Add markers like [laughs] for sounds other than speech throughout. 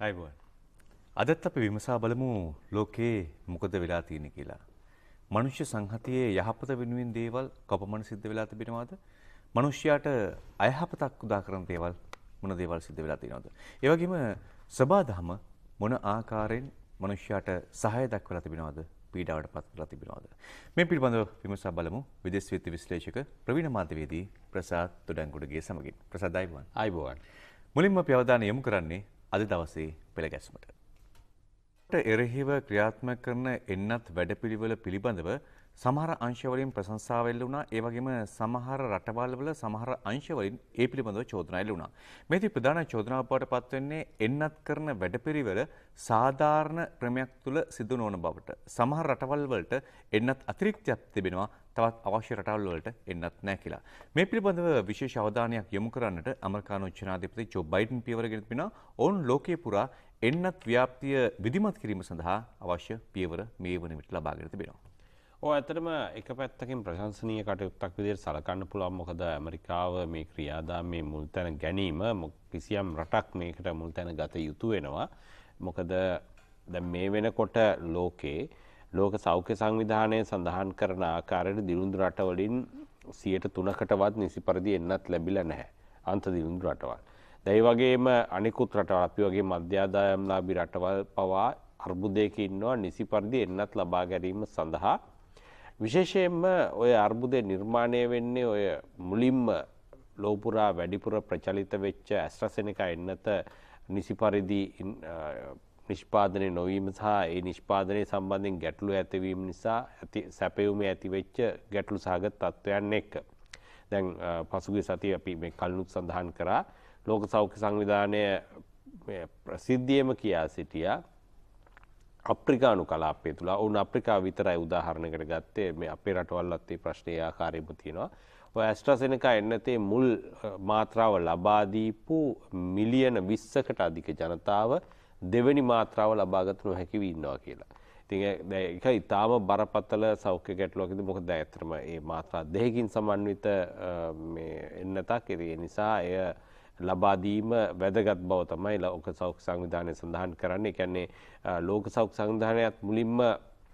අයිබුවන්. අදත් අපි විමසා බලමු ලෝකයේ මොකද වෙලා තියෙන කියලා. මනුෂ්‍ය සංහතියේ යහපත වෙනුවෙන් දේවල් කොපමණ සිද්ධ වෙලා තිබෙනවද? මනුෂ්‍යයාට අයහපතක් උදා කරන දේවල් මොන දේවල් සිද්ධ වෙලා තියෙනවද? ඒ වගේම සබාධම මොන ආකාරයෙන් මනුෂ්‍යයාට සහාය දක්වලා තිබෙනවද? පීඩාවට පත් කරලා තිබෙනවද? මේ පිළිබඳව විමසා බලමු විදේශ විත්ති විශ්ලේෂක ප්‍රවීණ මාධ්‍යවේදී ප්‍රසාද් තොඩංගොඩගේ සමගින්. ප්‍රසාද් අයිබුවන්. අයිබෝවන්. මුලින්ම අපි අවධානය යොමු කරන්නේ අද දවසේ පෙළ ගැස්මට. එරෙහිව ක්‍රියාත්මක කරන එන්නත් වැඩපිළිවෙල පිළිබඳව සමහර අංශවලින් ප්‍රශංසාව එල්ල වුණා. ඒ වගේම සමහර රටවල් වල සමහර අංශවලින් ඒ පිළිබඳව චෝදනා එල්ල වුණා. මේදී ප්‍රධාන චෝදනාව බවට පත් වෙන්නේ එන්නත් කරන වැඩපිළිවෙල සාධාරණ ක්‍රමයක් තුල සිදු නොවන බවට. සමහර රටවල් වලට එන්නත් අතිරික්තයක් තිබෙනවා. තවත් අවශ්‍ය රටවල් වලට එන්නත් නැහැ කියලා. මේ පිළිබඳව විශේෂ අවධානයක් යොමු කරන්නට ඇමරිකානු ජනාධිපති ජෝ බයිඩන් පියවර ගෙන තිබෙනවා. ඔවුන් ලෝකයේ පුරා එන්නත් ව්‍යාප්තිය විධිමත් කිරීම සඳහා අවශ්‍ය පියවර මේ වන විට ලබාගෙන තිබෙනවා. ඕ ඇතරම එක පැත්තකින් ප්‍රශංසනීය කටයුත්තක් විදිහට සලකන්න පුළුවන් මොකද ඇමරිකාව මේ ක්‍රියාදාමයේ මුල් තැන ගැනීම කිසියම් රටක් මේකට මුල් තැන ගත යුතු වෙනවා. මොකද දැන් මේ වෙනකොට ලෝකේ ලෝක සෞඛ්‍ය සංවිධානය සඳහන් කරන ආකාරයට දිනුඳු රටවලින් සියයට තුනකටවත් නිසි පරිදි එන්නත් ලැබිලා නැහැ. අන්ත දිනුඳු රටවල්. දැයි වගේම අනිකුත් රටවල් අපි වගේ මධ්‍යාදායම්ලාභී රටවල් පවා අර්බුදයක ඉන්නවා නිසි පරිදි එන්නත් ලබා ගැනීම සඳහා විශේෂයෙන්ම ඔය අර්බුදය නිර්මාණය වෙන්නේ ඔය මුලින්ම ලෝපුරා වැඩිපුර ප්‍රචලිත වෙච්ච ඇස්ට්‍රසෙනිකා එන්නත නිසි පරිදි නිෂ්පාදනය නොවීම සහ ඒ නිෂ්පාදනය සම්බන්ධයෙන් ගැටලු ඇතිවීම නිසා ඇති සැපයුම ඇතිවෙච්ච ගැටලු සහගත තත්ත්වයන් එක්ක. දැන් පසුගේ සති අපි මේ කල්නුත් සඳහන් කරා ලෝක සෞඛ්‍ය සංවිධානය ප්‍රසිද්ධියම කියා සිටියා අප්‍රිකානු කලාපය තුළ ඔවුන් අප්‍රිකා විතරයි උදාහරණකට ගත්තේ මේ අපේ රටවල්ලත්තේ ප්‍රශ්නය ආකාරයම තියෙනවා. ඔය ඇස්ට්‍රසෙනකා එන්නතේ මුල් මාත්‍රාව ලබාදීපු මිලියන විස්සකට අධික ජනතාව දෙවැනි මාත්‍රාව ලබාගත නොහැකිව ඉන්නවා කියලා. ඉතින් ඒක ඉතාම බරපතල සෞඛ්‍ය ගැටලුවකද මොකද ඇත්තටම මේ මාත්‍රා දෙකකින් සමන්විත මේ එන්නතක් ඒ නිසා එය ලබා දීම වැදගත් බව තමයි ලෝක සෞඛ්‍ය සංවිධානය සඳහන් කරන්නේ. ඒ කියන්නේ ලෝක සෞඛ්‍ය සංවිධානයත් මුලින්ම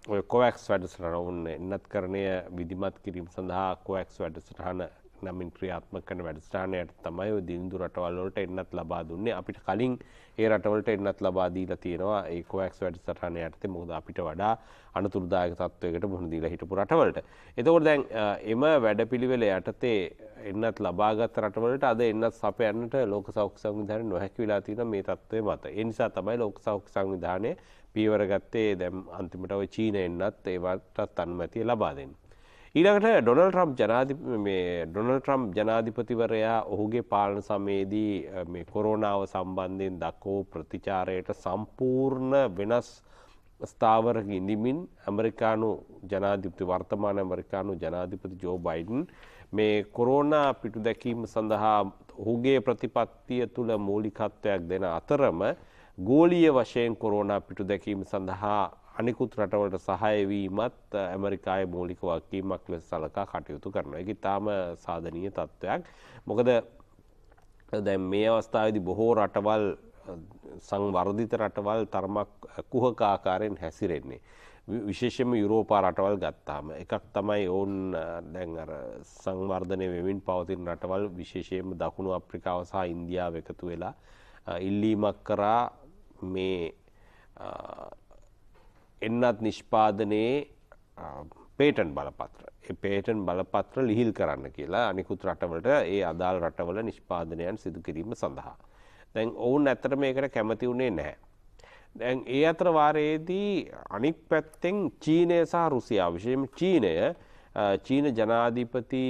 ඔය කොවැක්ස් වැඩසටහන උන් එන්නත් කරණය විධිමත් කිරීම සඳහා කොවැක්ස් වැඩසටහන නමින් ක්‍රියාත්මක කරන වැඩසටහනයට තමයි ඔය දින්දු රටවල් වලට එන්නත් ලබා දුන්නේ. අපිට කලින් ඒ රටවලට එන්නත් ලබා දීලා තියෙනවා ඒ කොවැක්ස් වැඩසටහන යටතේ. මොකද අපිට වඩා අනතුරුදායක තත්වයකට මුහුණ දීලා හිටපු රටවලට. එතකොට දැන් එම වැඩපිළිවෙල යටතේ එන්නත් ලබාගත් රටවලට අද එන්නත් සපයන්නට ලෝක සෞඛ්‍ය සංවිධානය නොහැකි වෙලා තියෙන මේ තත්ත්වය මත. ඒ නිසා තමයි ලෝක සෞඛ්‍ය සංවිධානය පියවර ගත්තේ දැන් අන්තිමට ඔය චීන එන්නත් ඒවටත් අනුමැතිය ලබා දෙන්නේ. ඊළඟට ඩොනල් ට්‍රම්ප් ජනාධි මේ ඩොනල් ට්‍රම්ප් ජනාධිපතිවරයා ඔහුගේ පාලන සමයේදී මේ කොරෝනාව සම්බන්ධයෙන් දක්වූ ප්‍රතිචාරයට සම්පූර්ණ වෙනස් ස්ථාවරක ඉඳමින් ඇමරිකානු ජනාධිපති වර්තමාන ඇමරිකානු ජනාධිපති ජෝ බයිඩන් මේ කොරෝනා පිටු දැකීම සඳහා ඔහුගේ ප්‍රතිපත්තිය තුළ මූලිකත්වයක් දෙන අතරම ගෝලීය වශයෙන් කොරෝනා පිටු දැකීම සඳහා අනිකුත් රටවලට සහයවීමත් ඇමරිකාය මූලික වක්කීමක් ලෙස සලකා කටයුතු කරනවා. ඒක ඉතාම සාධනීය තත්ත්වයක්. මොකද දැන් මේ අවස්ථාවේදී බොහෝ රටවල් සංවර්ධිත රටවල් තරමක් කුහක ආකාරයෙන් හැසිරෙන්නේ. විශේෂයෙන්ම යුරෝපා රටවල් ගත්තාම එකක් තමයි ඔවුන් දැන් අර සංවර්ධනය වෙමින් පවතින රටවල් විශේෂයෙන්ම දකුණු අප්‍රිකාව සහ ඉන්දියාව එකතු වෙලා ඉල්ලීමක් කරා මේ එන්නත් නිෂ්පාදනයේ පේටන් බලපත්‍ර පේටන් බලපත්‍ර ලිහිල් කරන්න කියලා අනිකුත් රටවලට ඒ අදාල් රටවල නිෂ්පාදනයන් සිදු කිරීම සඳහා. දැන් ඔවුන් ඇත්තට මේකට කැමති වුණේ නැහැ. දැන් ඒ අතර වාරයේදී අනික් පැත්තෙන් චීනය සහ රුසියාව විශේෂයෙන්ම චීනය චීන ජනාධිපති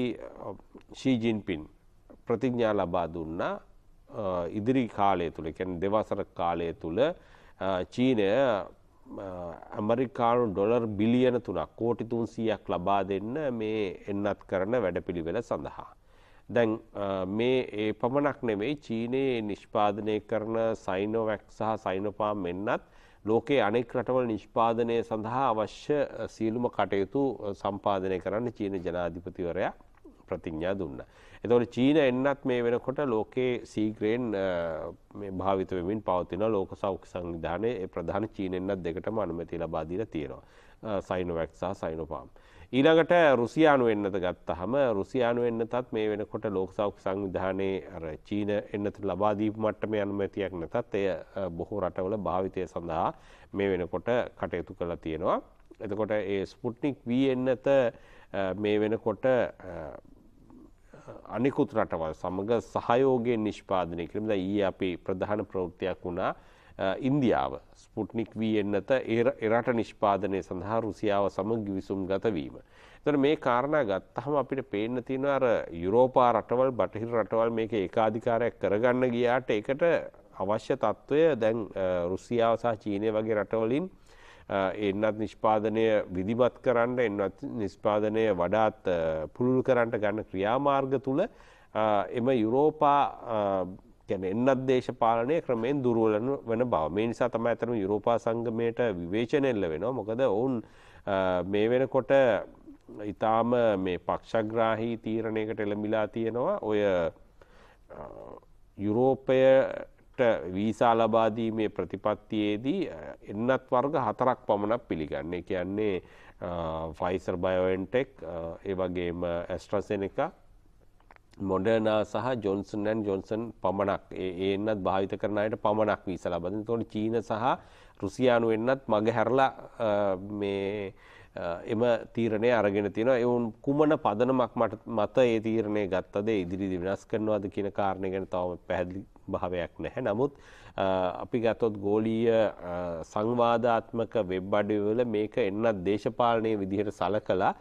ෂී ජින්පින් ප්‍රතිඥා ලබා දුන්නා ඉදිරි කාලය තුළ කියන්නේ දෙවසර කාලය තුළ චීනය ඇමරිකානු ඩොලර් බිලියන තුනක් කෝටි තුන්සීයක් ලබා දෙන්න මේ එන්නත් කරන වැඩපිළිවෙල සඳහා. දැන් මේ ඒ පමණක් නෙවෙයි චීනයේ නිෂ්පාදනය කරන සයිනෝවැක් සහ සයිනෝපාම් එන්නත් ලෝකයේ අනෙක් රටවල නිෂ්පාදනය සඳහා අවශ්‍ය සියලුම කටයුතු සම්පාදනය කරන්න චීන ජනාධිපතිවරයා ප්‍රතිඥා දුන්න. එතකොට චීන එන්නත් මේ වෙනකොට ලෝකයේ සීග්‍රේන් මේ භාවිත වෙමින් පවතින ලෝක සෞඛ්‍ය සංවිධානයේ ප්‍රධාන චීන එන්නත් දෙකටම අනුමැතිය ලබා දීලා තියෙනවා. සයිනොවැක් සහ සයිනෝෆාම්. ඊළඟට රුසියානු එන්නත ගත්තහම රුසියානු එන්නතත් මේ වෙනකොට ලෝක සෞඛ්‍ය සංවිධානයේ අර චීන එන්නත ලබා දීපු මට්ටමේ අනුමැතියක් නැතත් එය බොහෝ රටවල භාවිතය සඳහා මේ වෙනකොට කටයුතු කරලා තියෙනවා. එතකොට ඒ ස්පුට්නික් වී එන්නත මේ වෙනකොට අනිකුත් රටවල් සමඟ සහයෝගයෙන් නිෂ්පාදනය කිරීම ඊ අපි ප්‍රධාන ප්‍රවෘත්තියක් වුණා ඉන්දියාව ස්පුට්නික් වී එන්නත එරට නිෂ්පාදනය සඳහා රුසියාව සමග ගිවිසුම් ගතවීම. තොට මේ කාරණා ගත්තහම අපිට පේන්න තියෙන අර යුරෝපා රටවල් බටහිර රටවල් මේක ඒකාධිකාරයක් කරගන්න ගියාට එකට අවශ්‍ය තත්ත්වය දැන් රුසියාව සහ චීනය වගේ රටවලින් එන්නත් නිෂ්පාදනය විදිමත් කරන්න එන්නත් නිෂ්පාදනය වඩාත් පුළුල් කරන්නට ගන්න ක්‍රියාමාර්ග තුළ එම යුරෝපා ගැන එන්නත් දේශපාලනය ක්‍රමයෙන් දුරුවලන වන බව. මේ නිසා තම ඇතරම යුරෝපා සංගමයට විවේචනෙල්ල වෙනවා. මොකද ඔවුන් මේ වෙනකොට ඉතාම මේ පක්ෂග්‍රාහී තීරණයකට එළමිලා තියෙනවා. ඔය යුරෝපයට වීසා ලබාදීමේ ප්‍රතිපත්තියේදී එන්නත් වර්ග හතරක් පමණක් පිළිගන්නේ. කියන්නේ ෆයිසර් බයෝෙන්ටෙක් ඒ වගේම ඇස්ට්‍රසෙනක මොඩර්නා සහ ජොන්සන්න් ජොන්සන් පමණක්. ඒන්නත් භාවිත කරනයට පමණක් වීස ලබද තොට චීන සහ රුසියානු එන්නත් මග හැරලා මේ එම තීරණය අරගෙන තියෙන එවුන් කුමන පදනමක් මට මත ඒ තීරණය ගත්තද ඉදිරිදි වෙනස් කරනවාද කියන කාරණය ගැන තවම පැහැදිලි භාවයක් නැහැ. නමුත් අපි ගත්තොත් ගෝලීය සංවාධාත්මක වෙබ් අඩවල මේක එන්නත් දේශපාලනය විදිහට සලකලා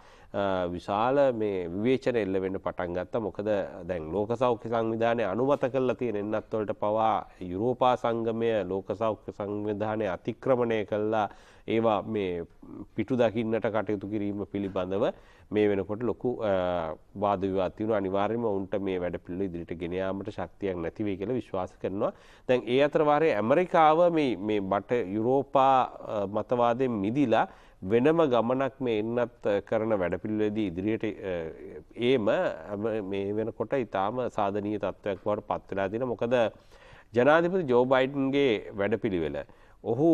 විශාල මේ විවේචන එල්ල වෙන්න පටන් ගත්තා. මොකද දැන් ලෝක සෞඛ්‍ය සංවිධානය අනුමත කරලා තියෙන එන්නත් වලට පවා යුරෝපා සංගමය ලෝක සෞඛ්‍ය සංවිධානය අතික්‍රමණය කළා. ඒවා මේ පිටු දකින්නට කටයුතු කිරීම පිළිබඳව මේ වෙනකොට ලොකු වාද විවාද තියුණා අනිවාර්යයෙන්ම උන්ට මේ වැඩ පිළිවෙල ඉදිරියට ගෙන යාමට ශක්තියක් නැති වෙයි කියලා විශ්වාස කරනවා. දැන් ඒ අතර වාරයේ ඇමරිකාව මේ මේ බට යුරෝපා මතවාදයෙන් මිදිලා වෙනම ගමනක් මේ එන්නත් කරන වැඩපිළිවෙලදී ඉදිරියට ඒම මේ වෙනකොට ඉතාම සාධනීය තත්ත්වයක් බවට පත් වෙලා තියෙනවා. මොකද ජනාධිපති ජෝ බයිඩන්ගේ වැඩපිළිවෙල ඔහු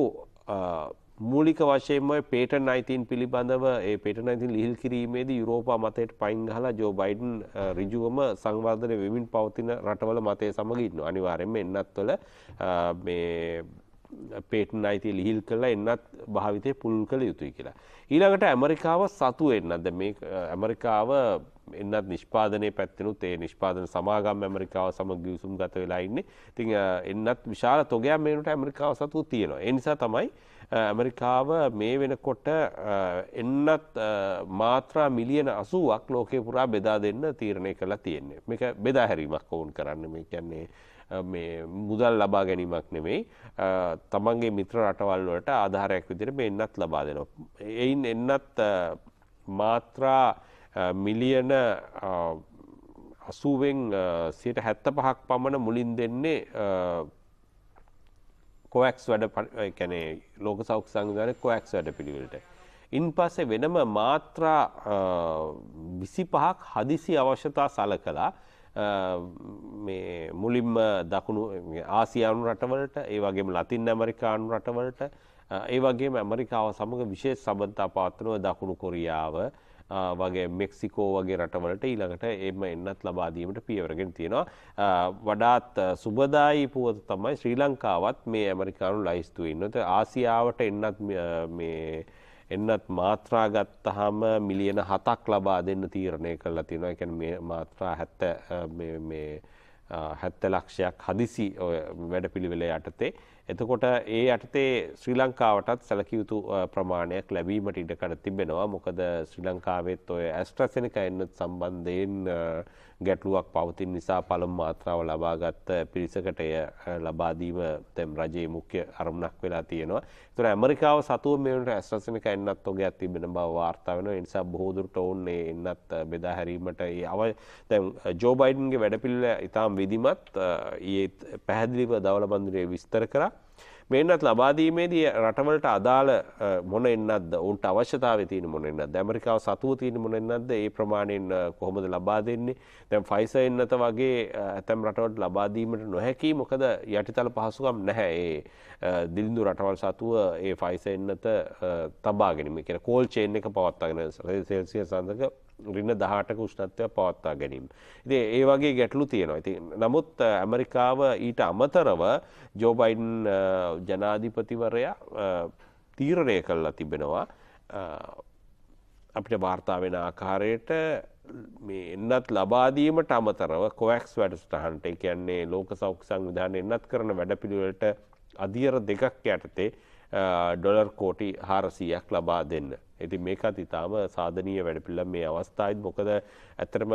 මූලික වශයෙන්ම පේටන් අයිතින් පිළිබඳව ඒ පේටන් අයිතින් ලිහිල් කිරීමේදී යුරෝපා මතයට පයින් ගහලා ජෝ බයිඩන් ඍජුවම සංවර්ධනය වෙමින් පවතින රටවල මතය සමග ඉන්නවා. අනිවාර්යයෙන්ම එන්නත්වල මේ පේටන් අයිතිය ලිහිල් කළා එන්නත් භාවිතය පුළුල් කළ යුතුයි කියලා. ඊළඟට ඇමරිකාව සතු එන්නද මේ ඇමරිකාව එන්නත් නිෂ්පාදනය පැත්තිනුත් ඒ නිෂ්පාදන සමාගම් ඇමරිකාව සමග ගියසුම් ගත වෙලා ඉන්නේ තිං එන්නත් විශාල තොගයක් මේනට ඇමරිකාව සතු තියෙනවා. එනිසා තමයි ඇමරිකාව මේ වෙනකොට එන්නත් මාත්‍රා මිලියන අසුවක් ලෝකය පුරා බෙදා දෙන්න තීරණය කලා තියෙන්නේ. මේක බෙදා හැරීමක් ඔවුන් කරන්න මේ කියන්නේ මේ මුදල් ලබා ගැනීමක් නෙමෙයි තමන්ගේ මිත්‍ර රටවල් වලට ආධාරයක් විදිහට මේ එන්නත් ලබා දෙනවා. එයින් එන්නත් මාත්‍රා මිලියන අසුවෙන් සියට හැත්ත පහක් පමණ මුලින් දෙන්නේ කොවක්ස් වැඩ කැනේ ලෝක සෞඛ සංවිධානය කොවක්ස් වැඩ පිළිවෙලට. ඉන් පස්සේ වෙනම මාත්‍රා විසි පහක් හදිසි අවශ්‍යතා සල කලා මේ මුලින්ම දකුණු ආසියානු රටවලට ඒ වගේම ලතින් ඇමරිකානු රටවලට ඒ වගේම ඇමරිකාව සමඟ විශේෂ සබන්තා පාත්‍රනව දකුණු කොරියාව වගේ මෙක්සිකෝ වගේ රටවලට ඊළඟට එම එන්නත් ලබාදීමට පියවරගෙන තියෙනවා. වඩාත් සුබදායි පුවත තමයි ශ්‍රී ලංකාවත් මේ ඇමරිකානු ලයිස්තුව ඉන්නත ආසියාවට එන්නත් මේ එන්නත් මාත්‍රා ගත්තහම මිලියන හතක් ලබා දෙන්න තීරණය කරලා තියෙනවා. ඒ කියන්නේ මාත්‍රා 70 හැත්ත ලක්ෂයක් හදිසි වැඩපිළිවෙල යටතේ එතකොට ඒ යටතේ ශ්‍රී ලංකාවටත් සැලකියයුතු ප්‍රමාණයක් ලැබීමට ඉඩකඩ තිබෙනවා මොකද ශ්‍රී ලංකාවෙත් ඔය ඇස්ට්‍රසෙනක එන්නත් සම්බන්ධයෙන් ගැටලුවක් පවතින් නිසා පළම් මාත්‍රාව ලබාගත්ත පිරිසකට එය ලබාදීම තැම් රජයේ මුඛ්‍ය අරමුණක් වෙලා තියෙනවා. තුර ඇමරිකාව සතුව මේට ඇස්ට්‍රසනක එන්නත් ඔගේ ඇතිබෙන බව වාර්තා වෙන නිසා බෝදුරට ඔවුන්නේ එන්නත් බෙදා හැරීමට අව තැම් ජෝබයිඩන්ගේ වැඩපිල්ල ඉතාම් විදිමත් ඒ පැහැදිලිව දවල බන්දුරේ විස්තර කරා. මේන්නත් ලබාදීමේදී රටවලට අදාළ මොන එන්නද ඔවුන්ට අවශ්‍යතාව තියන මොනන්න ඇමරිකාව සතුව තියන මොනන්නද ඒ ප්‍රමාණයෙන් කොහොමද ලබා දෙන්නේ දැම් ෆයිස එන්නත වගේ ඇතැම් රටවට ලබාදීමට නොහැකි මොකද යටිතල පහසුකම් නැහැ ඒ දිලිඳු රටවල් සතුව ඒ ෆයිස එන්නත තබාගෙනම කියෙන කෝල් චේන් එක පවත්තාගෙන සෙල්සිය සඳක රින්න දහටක උෂ්ණත්වය පවත්තා ගැනීම. ඉති ඒ වගේ ගැටලු තියෙනවා. ඉති නමුත් ඇමරිකාව ඊට අමතරව ජෝබයින් ජනාධිපතිවරයා තීරණය කල්ලා තිබෙනවා අපිට වාර්තාාවෙන ආකාරයට මේ එන්නත් ලබාදීමට අමතරව කොවක්ස් වැඩස්ටහන්ට කියන්නේ ලෝක සෞඛ සංවිධාන එන්නත් කරන වැඩපිළිවෙලට අධියර දෙකක් යටතේ ඩොලර් කෝටි හාරසීයක් ලබා දෙන්න. ඇති මේකත් ඉතාම සාධනීය වැඩපිල්ල මේ අවස්ථායිත් මොකද ඇතරම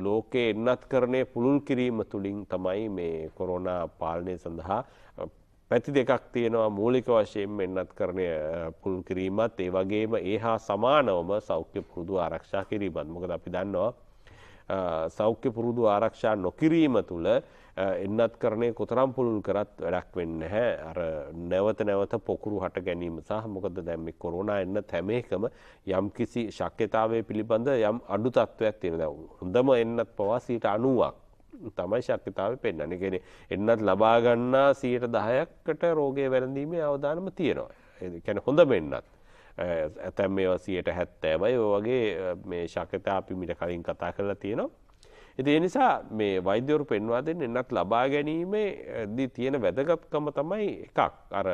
ලෝකයේ එන්නත් කරණය පුළුල් කිරීම තුළින් තමයි මේ කොරෝනා පාලනය සඳහා පැති දෙකක් තියෙනවා මූලික වශයෙන් එන්නත් කරණය පුළුල් කිරීමත්. ඒ වගේම ඒ හා සමානවම සෞඛ්‍ය පුරුදු ආරක්ෂා කිරීමත්. මොකද අපි දන්නවා සෞඛ්‍ය පුරුදු ආරක්ෂා නොකිරීම තුළ එන්නත් කරණය කොතරම් පුළුල් කරත් වැඩක් වෙන්න හැ අර නැවත නැවත පොකුරු හට ගැනීම සහ මොකද දැම්මි කොරුණ එන්න තැමේකම යම් කිසි ශක්්‍යතාවය පිළිබඳ යම් අඩු තත්ත්වයක් තියෙන දැව හොඳම එන්නත් පවා සීට අනුවක් තමයි ශක්්‍යතාව පෙන්න්න ගෙන එන්නත් ලබාගන්නා සීට දහයක්කට රෝගය වැරඳීමේ අවධානම තියෙනවා කැන හොඳ මෙන්නත් ඇතැම් මේ සියට හැත්තෑවයි වගේ මේ ශක්‍යතා අපි මිට කලින් කතා කරලා තියෙනවා. ඉති ඒ නිසා මේ වෛද්‍යවරු පෙන්වා දෙන්න එන්නත් ලබා ගැනීමේ දී තියෙන වැදගත්කම තමයි එකක්. අර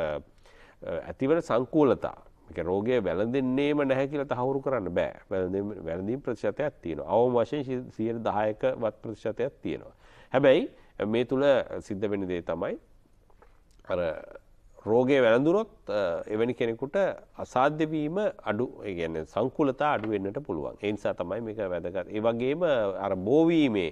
ඇතිවන සංකූලතා. රෝගය වැළඳෙන්නේම නැහැ කියලා තහවුරු කරන්න බෑ. වැළඳීම් ප්‍රතිශතයක් තියෙනවා. අවම වශයෙන් සියයට දහයක වත් ප්‍රතිශතයක් තියෙනවා. හැබැයි මේ තුළ සිද්ධ වෙන දේ තමයි අර රෝගය වැළඳුනොත් එවැනි කෙනෙකුට අසාධ්‍යවීම අඩු ගැන සංකුලතා අඩුවෙන්න්නට පුළුවන්. එනිසා තමයි මේක වැදගත්. ඒවගේම අර බෝවීමේ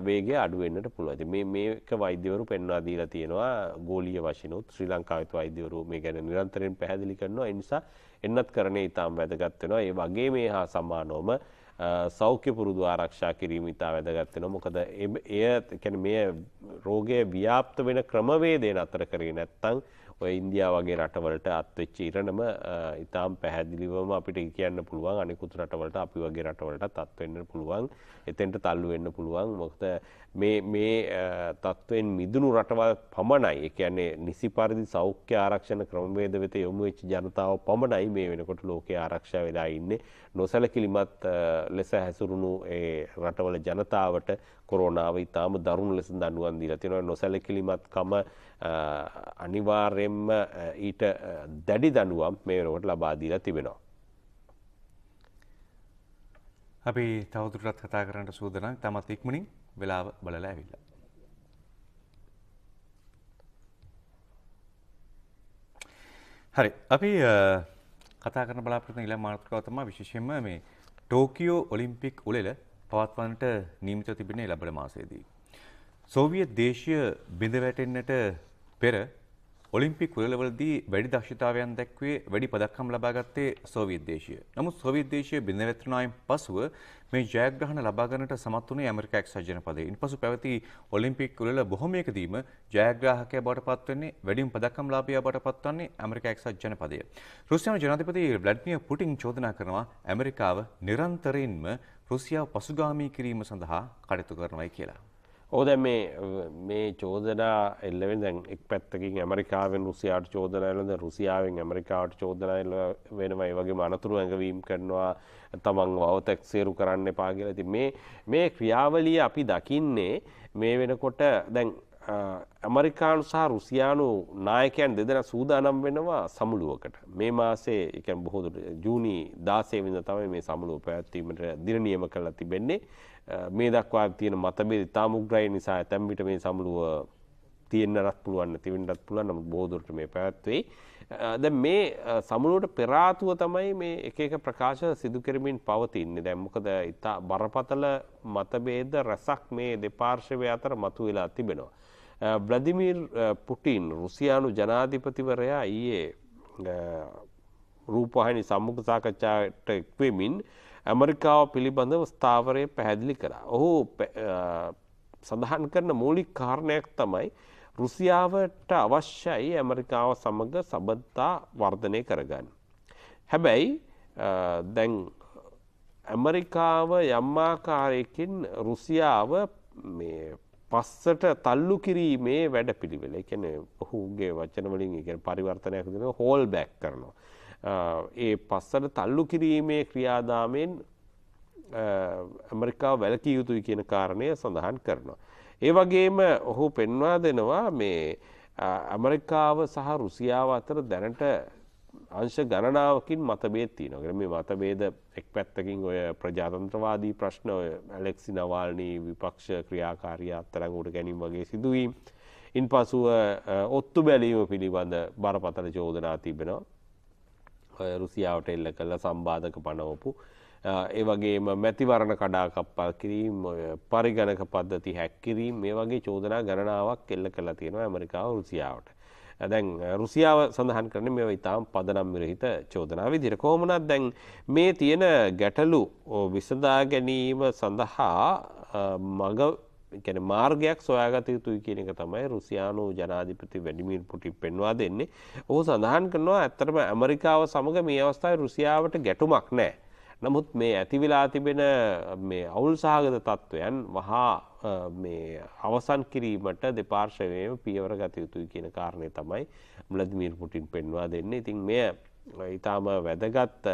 වේගේ අඩුවෙන්න්නට පුළුවද මේ මේක වෛද්‍යවරු පෙන්වා දීලා තියෙනවා. ගෝලිය වශනුත් ශ්‍රී ලංකාවිත වෛද්‍යවරු මේ ගැන නිරන්තරෙන් පැහැදිලි කරනවා. එනිසා එන්නත් කරන ඉතාම් වැදගත්වෙනවා ඒ වගේ මේ හා සම්මානෝම සෞඛ්‍ය පුරුදු ආරක්ෂා කිරීම ඉතා වැදගත්වෙන මොකද එය කැන මේ රෝගය ව්‍යාප්ත වෙන ක්‍රමවේදය අතර කරේ නැත්තං ඔය ඉන්දියා වගේ රටවලට අත්වෙච්ච ඉරණම ඉතාම් පැහැදිලිවම අපිට කියන්න පුළුවන් අනිකුතු රටවලට අපි වගේ රටවලට තත්වවෙන්න පුළුවන් එතෙන්ට තල්ලු වෙන්න පුළුවන්. මොකද මේ තත්ත්වයෙන් මිදුණු රටවල් පමණයි එකන්නේ නිසි පරිදි සෞඛ්‍ය ආරක්ෂණ ක්‍රමවේද වෙත යොමු වෙච්ච ජනතාව පමණයි මේ වෙනකොට ලෝකයේ ආරක්ෂා වෙලා ඉන්නේ. නොසැලකිලිමත් ලෙස හැසුරුණු ඒ රටවල ජනතාවට කොරෝනාව ඉතාම දරුණු ලෙස දනුවන් දීලා තියෙනවා නොසැලකිලිමත්කම අනිවාර්යෙන්ම ඊට දැඩි දනුවම් මේ වෙනකොට ලබා දීලා තිබෙනවා. අපි තවදුරටත් කතා කරන්නට සූදානම් තමත් ඉක්මනින් වෙලාව බලලා ඇවිල්ලා. හරි අපි කතා කරන බලාපොරොත්තු ඊළඟ මාතෘකාව තමයි විශේෂයෙන්ම මේ ටෝකියෝ ඔලිම්පික් උළෙල පවත්වන්නට නියමිතව තිබෙන ලබන මාසයේදී. සෝවියත් දේශීය බිඳ වැටෙන්නට පෙර ඔලිම්පික් උළෙලවලදී වැඩි දක්ෂතාවයන් දැක්වේ වැඩි පදක්කම් ලබා ගත්තේ සෝවියත් දේශීය. නමුත් සෝවියත් දේශීය බිඳ වැටුණායින් පසුව මේ ජයග්‍රහණ ලබා ගන්නට සමත් වුණේ ඇමරිකා එක්සත් ජනපදයේ. ඉන්පසු පැවති ඔලිම්පික් උළෙල බොහොමයකදීම ජයග්‍රාහකයා බවට පත් වෙන්නේ වැඩිම පදක්කම් ලාභියා බවට පත් වන්නේ ඇමරිකා එක්සත් ජනපදය. රුසියානු ජනාධිපති ව්ලාඩිමිර් පුටින් චෝදනා කරනවා ඇමරිකාව නිරන්තරයෙන්ම රුසියාව පසුගාමී කිරීම සඳහා කටයුතු කරනවායි කියලා. ඕද මේ චෝදනා එල්ලවෙන් දැන් එක් පැත්තකින් ඇමරිකාවෙන් රුසියාට චෝදනයලද රුසියාවෙන් ඇමරිකාවට චෝදනයල වෙනවයි වගේ අනතුරු ඇඟවීම් කරනවා තමන් වවතැක් සේරු කරන්න එපා කියලා. ඇති මේ මේ ක්‍රියාවලිය අපි දකින්නේ මේ වෙනකොට දැන් ඇමරිකානු සහ රුසියානු නායකයන් දෙදෙන සූදානම් වෙනවා සමුළුවකට. මේ මාසේ එක බොහෝදුට ජූනී දාසේවිඳ තමයි මේ සමුළුව පැවැත්වීමට දින නියම කරලා තිබෙන්නේ. මේ දක්වා තියෙන මතබේ තාමුග්‍රයි නිසා ඇතැම්බිට මේ සමුළුව තියෙන්න්නරත් පුළුවන්න තිවිටත් පුළුවන් නමුත් බෝදුරට මේ පැත්වෙයි. ද මේ සමුළුවට පෙරාතුව තමයි මේ එක ප්‍රකාශ සිදු කරමින් පවතින්නේ දැම්මකද ඉතා බරපතල මතබේද රැසක් මේ දෙපාර්ශවය අතර මතු වෙලා තිබෙනවා. බ්ලදිමීර් පුටින් රුසියානු ජනාධිපතිවරයා ඊයේ රූපහනි සම්මුඛ සාකච්ඡාට එක්වෙමින් ඇමරිකාව පිළිබඳව ස්ථාවරය පැහැදිලි කරා. ඔහු සඳහන් කරන මූලික් කාරණයක් තමයි රුසියාවට අවශ්‍යයි ඇමරිකාව සමඟ සබත්තා වර්ධනය කරගන්න. හැබැයි දැන් ඇමරිකාව යම්මාකාරයකින් රුසියාව පස්සට තල්ලු කිරීමේ වැඩ පිළිවෙල එකන ඔහුගේ වචනවලින් එක පරිවර්තනයක් දෙන හෝල් බැක් කරනවා. ඒ පස්සට තල්ලු කිරීමේ ක්‍රියාදාමෙන් ඇමරිකාව වැලකිය යුතුයි කියන කාරණය සඳහන් කරනවා. ඒ වගේම ඔහු පෙන්වා දෙනවා මේ ඇමරිකාව සහ රුසියාව අතර දැනට අංශ ගණනාවකින් මතබේද තියෙනවා. මේ මතබේද එක් පැත්තකින් ඔය ප්‍රජාතන්ත්‍රවාදී ප්‍රශ්න ඔය ඇලෙක්සි නවාල්නී විපක්ෂ ක්‍රියාකාරී අත්තරංගුවට ගැනීම වගේ සිදුවීම්. ඉන් පසුව ඔත්තු බැලීම පිළිබඳ බරපතල චෝදනා තිබෙනවා. රුසියාවට එල්ල කළ සම්බාධක පනවපු. ඒ වගේම මැතිවරණ කඩාකප්පල් කිරීම පරිගණක පද්ධති හැක්කිරීම මේ වගේ චෝදනා ගණනාවක් එල්ල කළ තියෙනවා ඇමරිකාව රුසියාවට. දැන් රුසියාව සඳහන් කරන මේ ඉතාම් පදනම් විරහිත චෝදනා විදිහට කොහොමනත් දැන් මේ තියෙන ගැටලු විසඳා ගැනීම සඳහා මග කැන මාර්ගයක් සොයාගත යුතුයි කියන එක තමයි රුසියානු ජනාධිපති වැඩිමිල් පුටි පෙන්වා දෙන්නේ ඔහු සඳහන් කරනවා ඇත්තරම ඇමරිකාව සමඟ මේ අවස්ථාව රුසියාවට ගැටුමක් නෑ නමුත් මේ ඇතිවෙලා තිබෙන මේ අවුල් සහගත තත්ත්වයන් වහා මේ අවසන් කිරීමට දෙපාර්ශවයම පියවර ගත යුතුයි කියන කාරණය තමයි මලදිමීර් පුටින් පෙන්වා දෙන්නේ. ඉතින් මෙය ඊටාම වැදගත්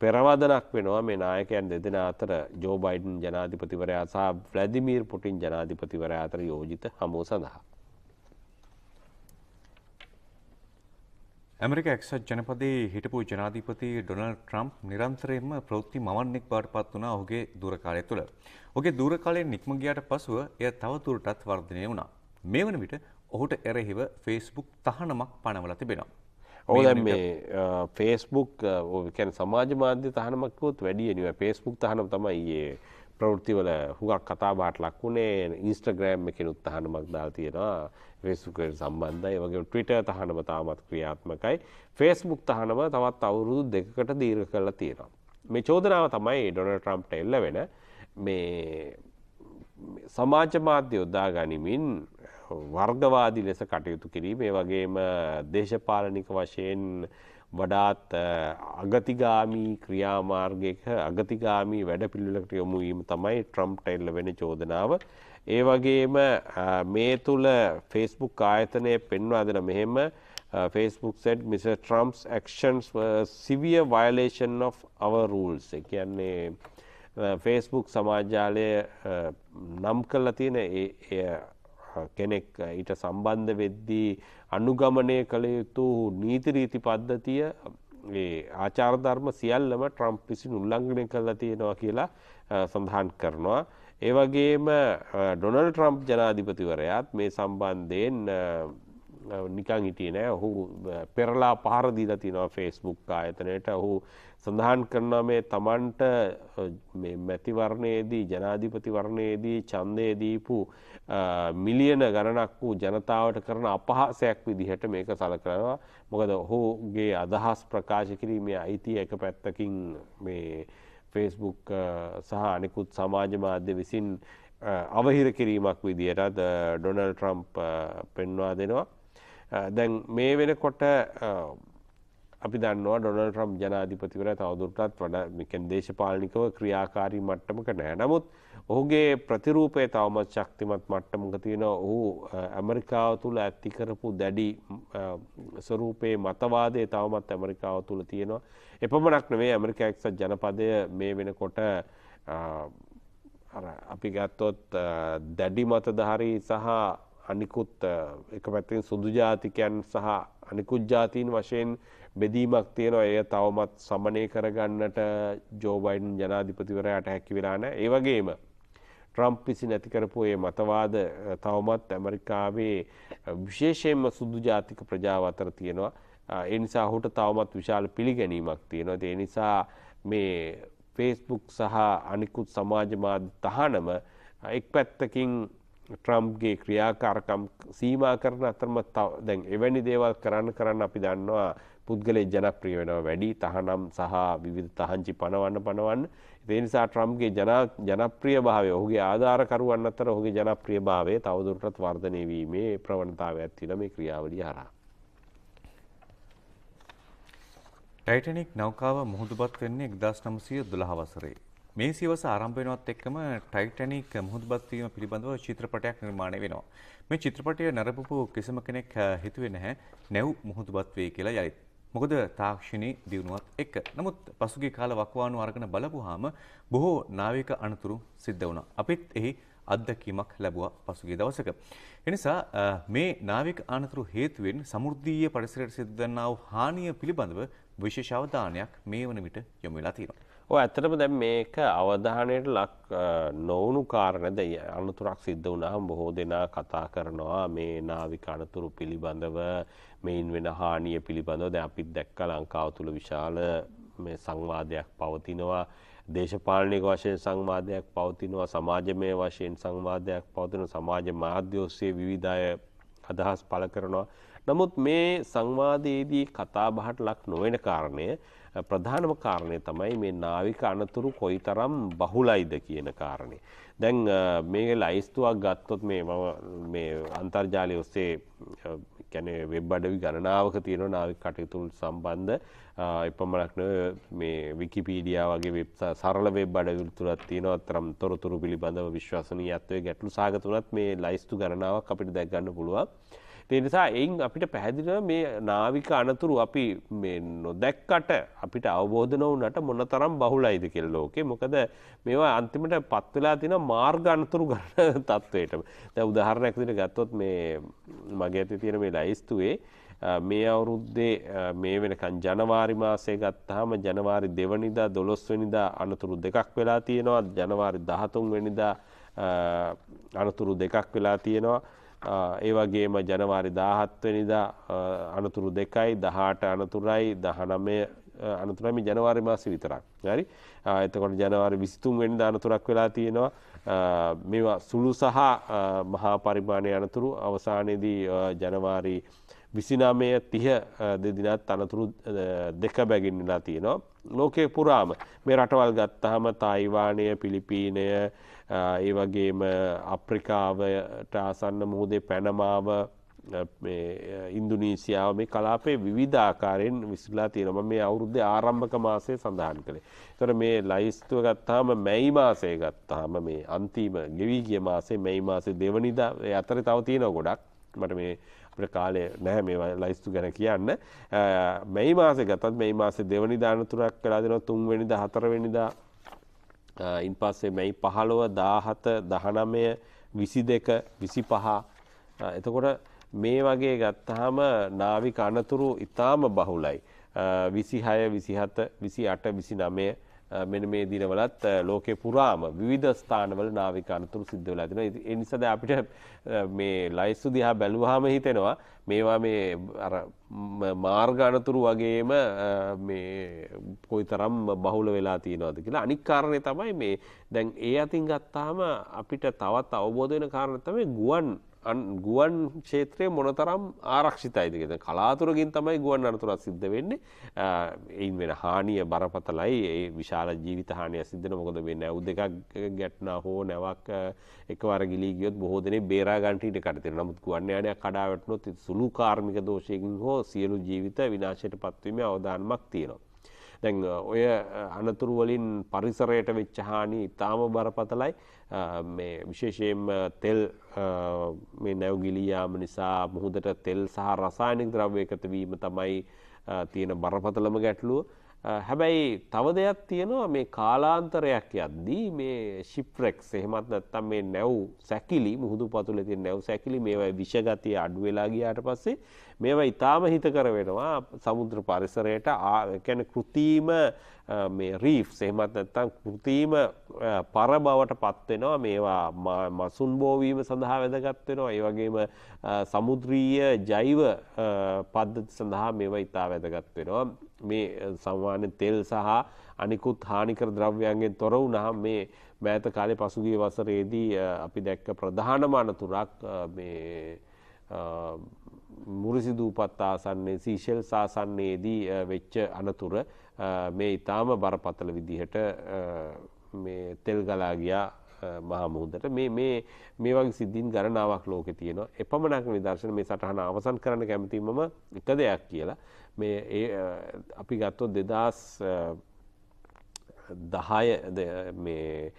පෙරවදනක් වෙනවා මේ නායකයන් දෙදෙන අතර ජෝ බයිඩන් ජනාධිපතිවරයා සහ ව්ලැදිමීර් පුටින් ජනාධිපතිවරයා අතර යෝජිත හමුව සඳහා. ඇමරික එක්සත් ජනපදයේ හිටපු ජනාධිපති ඩොනල් ට්‍රම්ප් නිරන්තරයෙන්ම ප්‍රවෘත්ති මවන්නෙක් බවට පත් වුණා ඔහුගේ දුරකාලය තුළ. ඔහුගේ දුරකාලයෙන් නික්ම ගියාට පසුව එය තවදුරටත් වර්ධනය වුණා. මේ වන විට ඔහුට එරෙහිව ෆේස්බුක් තහනමක් පනවලා තිබෙනවා. ඕද මේ ෆේස්බුක් කැන සමාජ මාධ්‍ය තහනමක්කොත් වැඩියනිව ෆේස්බුක් තහනම් තමයි ඒ ප්‍රවෘත්තිවල හුඟක් කතාබාට ලක්වුණේ ඉන්ස්ටග්‍රෑම් එකෙනුත් තහනමක් දාල් තියෙනවා. ෆේස්බුකට සම්බන්ධයි. වගේ ට්‍රිට තහනම තාමත් ක්‍රියාත්මකයි. ෆේස්බුක් තහනම තවත් අවුරුදු දෙකකට දීර්ඝ කරලා තියෙනවා. මේ චෝදනාව තමයි ඩොනල්ඩ් ට්‍රම්ප්ට එල්ල වෙන මේ සමාජ මාධ්‍ය යොදා ගනිමින් වර්ගවාදී ලෙස කටයුතු කිරීම ඒ වගේම දේශපාලනික වශයෙන් වඩාත් අගතිගාමී ක්‍රියාමාර්ගයක අගතිගාමී වැඩ පිළිවෙලකට යොමු වීම තමයි ට්‍රම්ප්ට එල්ල වෙන චෝදනාව. ඒ වගේම මේ තුළ ෆේස්බුක් ආයතනය පෙන්වා දෙන මෙහෙම Facebook said Mr. Trump's actions were severe violation of our rules. ඒ කියන්නේ Facebook සමාජාලය නම් කළා තියෙන ඒ කෙනෙක් ඊට සම්බන්ධ වෙද්දී අනුගමනය කළ යුතු නීතිරීති පද්ධතිය ආචාරධර්ම සියල්ලම ට්‍රම්ප් විසින් උල්ලංඝනය කරලා තියෙනවා කියලා සඳහන් කරනවා. ඒ වගේම ඩොනල් ට්‍රම්ප් ජනාධිපතිවරයාත් මේ සම්බන්ධයෙන් නිකං හිටිය නෑ. ඔහු පෙරලා පහර දීලා තිනවා ෆේස්බුක් ආයතනයට. ඔහු සඳහන් කරනවා මේ තමන්ට මැතිවරණයේදී ජනාධිපතිවරණයේදී ඡන්දය දීපු මිලියන ගණනක් වූ ජනතාවට කරන අපහාසයක් විදිහට මේක සලකනවා. මොකද ඔහුගේ අදහස් ප්‍රකාශ කිරීමේ අයිතිය එක පැත්තකින් මේ ෆේස්බුක් සහ අනෙකුත් සමාජ මාධ්‍ය විසින් අවහිර කිරීමක් විදිහටත් ඩොනල් ට්‍රම්ප් පෙන්වා දෙනවා. දැන් මේ වෙනකොට අපි දන්නවා ඩොනල් ට්‍රම්ප් ජනාධිපතිවර තවදුරටත් වඩා මෙකැන් දේශපාලනිකව ක්‍රියාකාරී මට්ටමක නෑ නමුත් ඔහුගේ ප්‍රතිරූපය තවමත් ශක්තිමත් මට්ටමක තියෙන ඔහු ඇමරිකාව තුළ ඇත්තිකරපු දැඩි ස්වරූපයේ මතවාදය තවමත් ඇමරිකාව තුළ තියෙනවා. එපමණක් නෙවේ ඇමරිකා එක්සත් ජනපදය මේ වෙනකොට අපි ගත්තොත් දැඩි මතධහරී සහ අනිකුත් එක පැත්තිෙන් සුදු ජාතිකයන් සහ අනිකුත් ජාතීන් වශයෙන් බෙදීමක් තියෙනවා. එය තවමත් සමනය කරගන්නට ජෝබයින් ජනාධිපතිවරයට හැකි වෙලාන ඒ වගේම ට්‍රම්ප් විසි නැතිකරපු ඒ මතවාද තවමත් ඇමරිකාවේ විශේෂයෙන්ම සුදු ජාතික ප්‍රජාව අතර තියෙනවා. එනිසා හුට තවමත් විශාල පිළිගැනීමක් තියෙනවා. ඒ නිසා මේ ෆේස්බුක් සහ අනිකුත් සමාජ මාධ්‍ය තහනම එක් පැත්තකින් ට්‍රම්ප්ගේ ක්‍රියාකාරකම් සීමා කරන අතරම දැන් එවැනි දේවල් කරන්න කරන්න අපි දන්නවා පුද්ගලයේ ජනප්‍රිය වෙනවා. වැඩි තහනම් සහ විවිධ තහංචි පනවන්න පනවන්න. ඒ නිසා ට්‍රම්ප්ගේ ජනප්‍රිය භාවය ඔහුගේ ආධාරකරුවන් අතර ඔහුගේ ජනප්‍රිය භාවය තවදුරටත් වර්ධනය වීමේ ප්‍රවණතාවයක් තියෙන මේ ක්‍රියාවලිය හරහා. ටයිටනික් නෞකාව මුහුදුබත් වෙන්නේ 1912 වසරේ. මේ සියවස ආරම්භ වෙනවත් එක්කම ටයිටැනික් මුහුදුබත් වීම පිළිබඳව චිත්‍රපටයක් නිර්මාණය වෙනවා. මේ චිත්‍රපටය නරඹපු කිසිම කෙනෙක් හිතුවේ නැහැ නැව් මුහුදුබත් වෙයි කියලා යලිත්. මොකද තාක්ෂණී දියුණුවත් එක්ක. නමුත් පසුගිය කාල වකවානු අරගෙන බලපුවාම බොහෝ නාවික අනතුරු සිද්ධ වුණා. අපිත් එහි අත්දැකීමක් ලැබුවා පසුගිය දවසක. එනිසා මේ නාවික අනතුරු හේතුවෙන් සමෘද්ධීය පරිසරයට සිද්ධ වන්නා වූ හානිය පිළිබඳව විශේෂ අවධානයක් මේ වන විට යොමු වෙලා තියෙනවා. ඔය ඇත්තටම දැන් මේක අවධානයට ලක් නොවුණු කාරණද අනතුරක් සිද්ධ වුණාම බොහෝ දෙනා කතා කරනවා මේ නාවික අනතුරු පිළිබඳව මෙයින් වෙන හානිය පිළිබඳව. දැන් අපිත් දැක්ක ලංකාව තුල විශාල මේ සංවාදයක් පවතිනවා. දේශපාලනික වශයෙන් සංවාදයක් පවතිනවා. සමාජමය වශයෙන් සංවාදයක් පවතින සමාජ මාධ්‍ය ඔස්සේ විවිධ අය අදහස් පළ කරනවා. නමුත් මේ සංවාදයේදී කතා බහට ලක් නොවන කාරණය ප්‍රධානම කාරණය තමයි මේ නාවික අනතුරු කොයිතරම් බහුලයිද කියන කාරණේ. දැන් මේ ලයිස්තුවක් ගත්තොත් මේ මම මේ අන්තර්ජාලය ඔස්සේ කියන්නේ වෙබ් අඩවි ගණනාවක තියෙන නාවික කටයුතු සම්බන්ධ එපමණක් මේ විකිපීඩියා වගේ වෙබ් සරල වෙබ් අඩවි තුලත් තියෙනවා තරම් තොරතුරු පිළිබඳව විශ්වසනීයත්වයේ ගැටලු සාගතුනත් මේ ලයිස්තු ගණනාවක් අපිට දැක් ගන්න පුළුවන්. ඒ නිසා එයින් අපිට පැහැදිලිව මේ නාවික අනතුරු අපි මේ නොදැක්කට අපිට අවබෝධ නොවුනට මොනතරම් බහුලයිද කියලා ලෝකේ. මොකද මේවා අන්තිමට පත් වෙලා තියෙන මාර්ග අනතුරු ගන්න [laughs] තත්වයට. දැන් උදාහරණයක් විදිහට ගත්තොත් මේ මගේ අතේ තියෙන මේ ලයිස්තුවේ මේ අවුරුද්දේ මේ වෙනකන් ජනවාරි මාසයේ ගත්තාම ජනවාරි 2 වෙනිදා 12 වෙනිදා අනතුරු දෙකක් වෙලා තියෙනවා ජනවාරි 13 වෙනිදා අනතුරු දෙකක් වෙලා තියෙනවා ඒ වගේම ජනවාරි 17 වෙනිදා අනතුරු දෙකයි 18 අනතුරයි 19 අනතුරයි මේ ජනවාරි මාසෙ විතරක්. හරි. එතකොට ජනවාරි 23 වෙනිදා අනතුරක් වෙලා තියෙනවා. මේවා සුළු සහ මහා පරිමාණයේ අනතුරු අවසානයේදී ජනවාරි 29 30 දෙදිනත් අනතුරු දෙක බැගින්නලා තියෙනවා. ලෝකේ පුරාම මේ රටවල් ගත්තාම තායිවානය, පිලිපීනය, ඒ වගේම අප්‍රිකාවට ආසන්න මුහුදේ පැනමාව ඉන්දුනීසියාව මේ කලාපේ විවිධ ආකාරයෙන් විසිරලා තියෙනවා. මේ අවුරුද්දේ ආරම්භක මාසයේ සඳහන් කළේ. ඒතර මේ ලයිස්තුව ගත්තාම මැයි මාසය ගත්තාම මේ අන්තිම ගෙවි ගිය මාසේ මැයි මාසේ දෙවනිදා ඒ අතරේ තව තියෙනවා ගොඩක්. මට මේ අපිට කාලය නැහැ මේ ලයිස්තු ගැන කියන්න. මැයි මාසේ ගත්තත් මැයි මාසේ දෙවනිදා අනතුරක් වෙලා දෙනවා තුන්වෙනිදා හතරවෙනිදා ඉන් පස්සේ මැයි පහළොව දාහත දහනමය විසි දෙක විසි පහ එතකොට මේ වගේ ගත්තහම නාවික අනතුරු ඉතාම බහුලයි. විසිහය විසිහත විසි අට විසි නමය මෙන මේ දිනවලත් ලෝකෙ පුරාම විවිධ ස්ථානවල නාවික අනතුරු සිද්ධ වෙලා තිනවා. ඒ නිසාද අපිට මේ ලයිස්තු දිහා බැලුවාම හිතෙනවා මේවා මේ අර මාර්ග අනතුරු වගේම මේ කොයිතරම් බහුල වෙලා තියෙනවද කියලා. අනික් කාරණේ තමයි මේ දැන් ඒ අතින් ගත්තාම අපිට තවත් අවබෝධ වෙන කාරණා තමයි ගුවන් ගුවන් ක්ෂේත්‍රය මොනතරම් ආරක්ෂිතයිද කියලා. කලාතුරකින් තමයි ගුවන් අනතුරක් සිද්ධ වෙන්නේ. එයින් වෙන හානිය බරපතලයි. ඒ විශාල ජීවිත හානිය සිද්ධ වෙන මොකද මේ නැව් දෙකක් ගැටුණා හෝ නැවක් එකවර ගිලී ගියොත් බොහෝ දෙනෙක් බේරා ගන්න ඊට කඩ තියෙනවා. නමුත් ගුවන් යානයක් කඩා වැටුනොත් සුළු කාර්මික දෝෂයකින් හෝ සියලු ජීවිත විනාශයට පත්වීමේ අවදානමක් තියෙනවා. දැන් ඔය අනතුරු වලින් පරිසරයට වෙච්ච හානි ඉතාම බරපතලයි. මේ විශේෂයෙන්ම තෙල් මේ නැව් ගිලී යාම නිසා මුහුදට තෙල් සහ රසායනික ද්‍රව්‍ය එකතු වීම තමයි තියෙන බරපතලම ගැටලුව. හැබැයි තව දෙයක් තියෙනවා. මේ කාලාන්තරයක් යද්දී මේ ශිප්රෙක්ස් එහෙමත් නැත්නම් මේ නැව් සැකිලි මුහුදු පතුලේ තියෙන නැව් සැකිලි මේවා විෂගතිය අඩු වෙලා ගියාට පස්සේ මේවා ඊටාම හිතකර වෙනවා සමුද්‍ර පරිසරයට කියන්නේ කෘතිම මේ රීෆ්ස් එහෙමත් නැත්නම් කෘතිම පර බවට පත් වෙනවා. මේවා මසුන් බෝවීම සඳහා වැදගත් වෙනවා. ඒ වගේම සමුද්‍රීය ජෛව පද්ධති සඳහා මේවා ඉතා වැදගත් වෙනවා. මේ සාමාන්‍ය තෙල් සහ අනිකුත් හානිකර ද්‍රව්‍යයන්ගෙන් තොර වුණාම මේ මෑත කාලේ පසුගිය වසරේදී අපි දැක්ක ප්‍රධානම අනතුරක් මේ මුරසිදූපත් ආසන්නේ සීශෙල් සාසන්නයේදී වෙච්ච අනතුර මේ ඉතාම බරපතල විදිහට මේ තෙල් ගලා ගියා මහා මුහුදට. මේ මේ මේ වගේ සිද්ධීන් ගණනාවක් ලෝකෙ තියෙනවා. එපමණක් නිදර්ශන මේ සටහන අවසන් කරන්න කැමතිමම එක දෙයක් කියලා. මේ ඒ අපි ගත්තොත් දෙදස් දහය මේ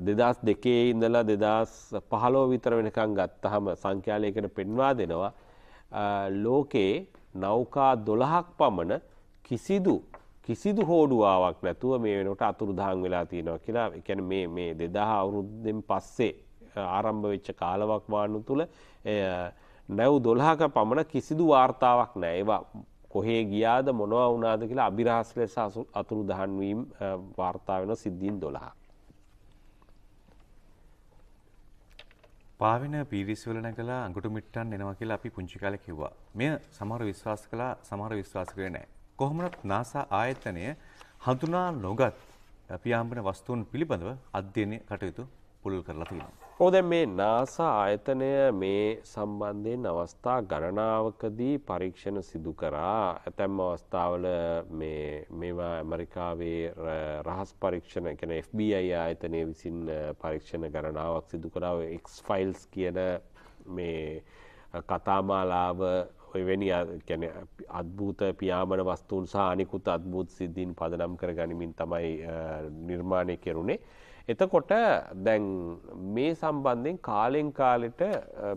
දෙදස් දෙකේ ඉඳලා දෙදස් පහලෝ විතර වෙනකං ගත්තහම සංඛ්‍යාලයකට පෙන්වා දෙනවා. ලෝකයේ නෞකා දොළහක් පමණ කිසිදු කිසිදු හෝඩුවාවක් නැතුව මේ වෙනට අතුරු දහන් වෙලා තියෙනවා කියලා එකැන මේ මේ දෙදහ අවුරුද්දෙන් පස්සේ ආරම්භ වෙච්ච කාලවක් වානු තුළ නැව් දොල්හක පමණ කිසිදු වාර්තාවක් නෑ ඒවා කොහේ ගියාද මොනවා වුණාද කියලා අභිරහස් ලෙස අතුරු දහන්වීම් වාර්තා වෙන සිද්ධීන් දොළහා. පාවෙන පිරිස්වල නැගලා අඟුටු මිට්ටන් එනවා කියලා අපි පුංචි කාලේ කිව්වා. මෙය සමහර විශ්වාස කළා සමහර විශ්වාස කරේ නැහැ. කොහොමවත් නාසා ආයතනය හඳුනා නොගත් පියාඹන වස්තුන් පිළිබඳව අධ්‍යයනය කටයුතු පුළුල් කරලා තියෙනවා. ඔව් දැන් මේ නාසා ආයතනය මේ සම්බන්ධයෙන් අවස්ථා ගණනාවකදී පරීක්ෂණ සිදු කරා. ඇතැම් අවස්ථාවල මේ මේවා ඇමරිකාවේ රහස් පරීක්ෂණ කියන්නේ FBI ආයතනය විසින් පරීක්ෂණ ගණනාවක් සිදු කරා X files කියන මේ කතාමාලාව ඔයවැනි ගැන අත්භූත පියාමන වස්තුූන් සානිකුත් අත්භූත සිද්ධීන් පදනම් කර ගනිමින් තමයි නිර්මාණය කෙරුණේ. එතකොට දැන් මේ සම්බන්ධයෙන් කාලෙන් කාලෙට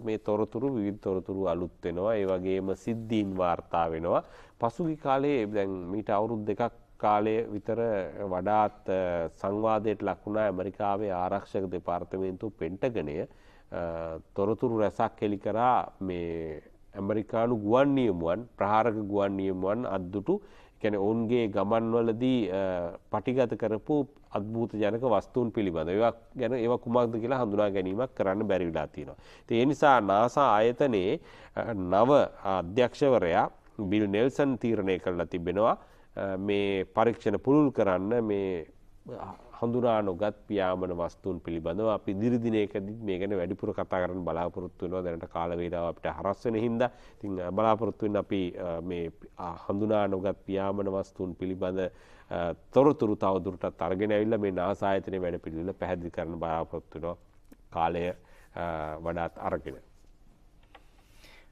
මේ තොරතුරු විවිධ තොරතුරු අලුත් වෙනවා. ඒ වගේම සිද්ධීන් වාර්තා වෙනවා. පසුගි කාලේ දැන් මීට අවුරුදු දෙකක් කාලය විතර වඩාත් සංවාදයට ලක්වුණා ඇමරිකාවේ ආරක්ෂක දෙපාර්තමේන්තු පෙන්ටගනය තොරතුරු රැසක් හෙළි කරා මේ ඇමරිකානු ගුවන් නියමුවන් ප්‍රහාරක ගුවන් නියමුවන් අද්දුටු කැන ඔවුන්ගේ ගමන්වලදී පටිගත කරපු අත්භූත ජනක වස්තුූන් පිළිබඳ ඒවක් ගැන ඒව කුමක්ද කියලා හඳුනා ගැනීමක් කරන්න බැරිවිලා තියෙනවා. ඒ නිසා නාසා ආයතනයේ නව අධ්‍යක්ෂවරයා බිල් නෙල්සන් තීරණය කරලා තිබෙනවා මේ පරීක්ෂණ පුළුල් කරන්න මේ හඳුනා නොගත් පියාමන වස්තුන් පිළිබඳව අපි දිරිදිනයකදී මේ ගැන වැඩිපුර කතා කරන්න බලාපොරොත්තු වෙනවා දැනට කාල වේලාව අපිට හරස් වෙන හින්දා ඉතින් බලාපොරොත්තු වෙන අපි මේ හඳුනා නොගත් පියාමන වස්තුන් පිළිබඳ තොරතුරු තවදුරටත් අරගෙන ඇවිල්ලා මේ නාසා ආයතනයේ වැඩ පිළිවෙල පැහැදිලි කරන්න බලාපොරොත්තු වෙනවා කාලය වඩාත් අරගෙන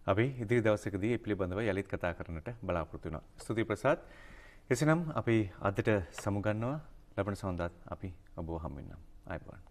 අපි ඉදිරි දවසකදී ඒ පිළිබඳව යළිත් කතා කරන්නට බලාපොරොත්තු වෙනවා. ස්තුතියි ප්‍රසාද්. එසේනම් අපි අදට සමුගන්නවා ලබන සඳත් අපි ඔබව හම්වෙන්නම්. අයිබෝන්